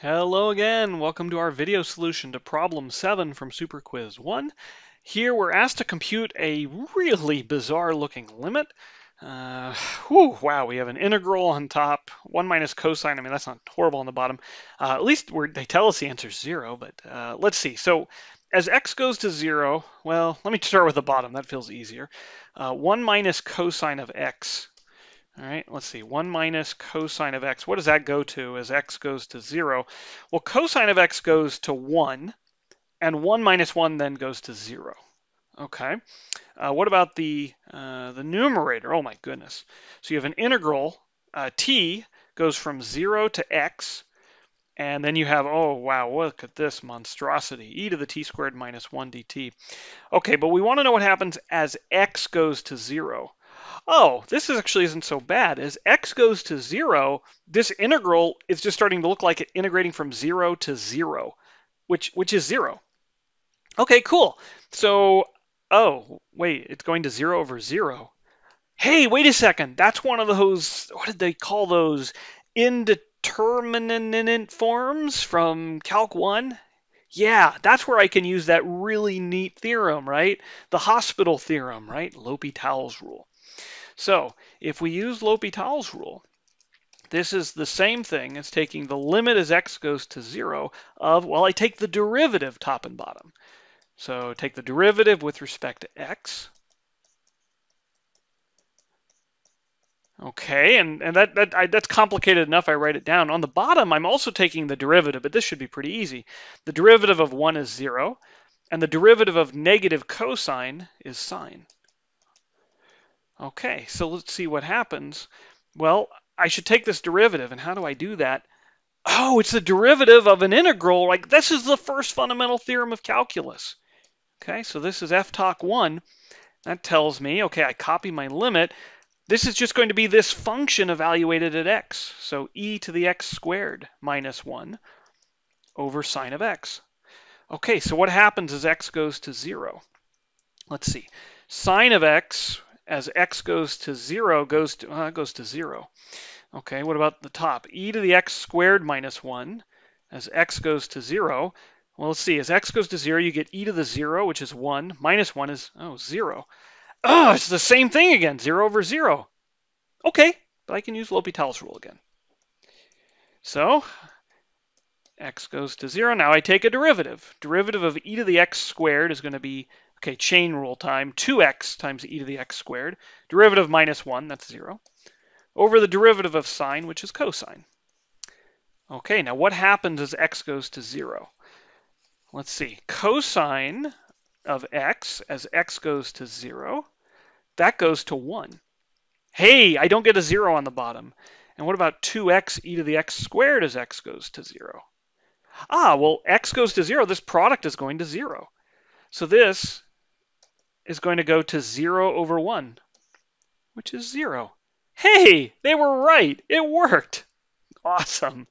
Hello again. Welcome to our video solution to problem 7 from Superquiz 1. Here we're asked to compute a really bizarre looking limit. Uh, whew, wow, we have an integral on top, 1 minus cosine. I mean, that's not horrible on the bottom. Uh, at least they tell us the answer is 0, but uh, let's see. So as x goes to 0, well, let me start with the bottom. That feels easier. Uh, 1 minus cosine of x all right, let's see, 1 minus cosine of x. What does that go to as x goes to 0? Well, cosine of x goes to 1, and 1 minus 1 then goes to 0. Okay, uh, what about the, uh, the numerator? Oh my goodness. So you have an integral, uh, t goes from 0 to x, and then you have, oh wow, look at this monstrosity, e to the t squared minus 1 dt. Okay, but we want to know what happens as x goes to 0 oh, this actually isn't so bad. As x goes to 0, this integral is just starting to look like it integrating from 0 to 0, which, which is 0. Okay, cool. So, oh, wait, it's going to 0 over 0. Hey, wait a second. That's one of those, what did they call those? Indeterminate forms from Calc 1? Yeah, that's where I can use that really neat theorem, right? The hospital theorem, right? L'Hopital's rule. So if we use L'Hopital's rule, this is the same thing as taking the limit as x goes to 0 of, well, I take the derivative top and bottom. So take the derivative with respect to x. Okay, and, and that, that I, that's complicated enough, I write it down. On the bottom, I'm also taking the derivative, but this should be pretty easy. The derivative of 1 is 0, and the derivative of negative cosine is sine. Okay, so let's see what happens. Well, I should take this derivative, and how do I do that? Oh, it's the derivative of an integral. Like this is the first fundamental theorem of calculus. Okay, so this is FTOC 1. That tells me, okay, I copy my limit. This is just going to be this function evaluated at x. So e to the x squared minus 1 over sine of x. Okay, so what happens as x goes to 0? Let's see. Sine of x as x goes to 0 goes to, uh, goes to 0. Okay, what about the top? e to the x squared minus 1 as x goes to 0. Well, let's see. As x goes to 0, you get e to the 0, which is 1. Minus 1 is, oh, 0. Oh, it's the same thing again, 0 over 0. Okay, but I can use L'Hopital's rule again. So, x goes to 0. Now I take a derivative. Derivative of e to the x squared is going to be Okay, chain rule time, 2x times e to the x squared. Derivative minus 1, that's 0. Over the derivative of sine, which is cosine. Okay, now what happens as x goes to 0? Let's see. Cosine of x as x goes to 0, that goes to 1. Hey, I don't get a 0 on the bottom. And what about 2x e to the x squared as x goes to 0? Ah, well, x goes to 0. This product is going to 0. So this is going to go to 0 over 1, which is 0. Hey, they were right. It worked. Awesome.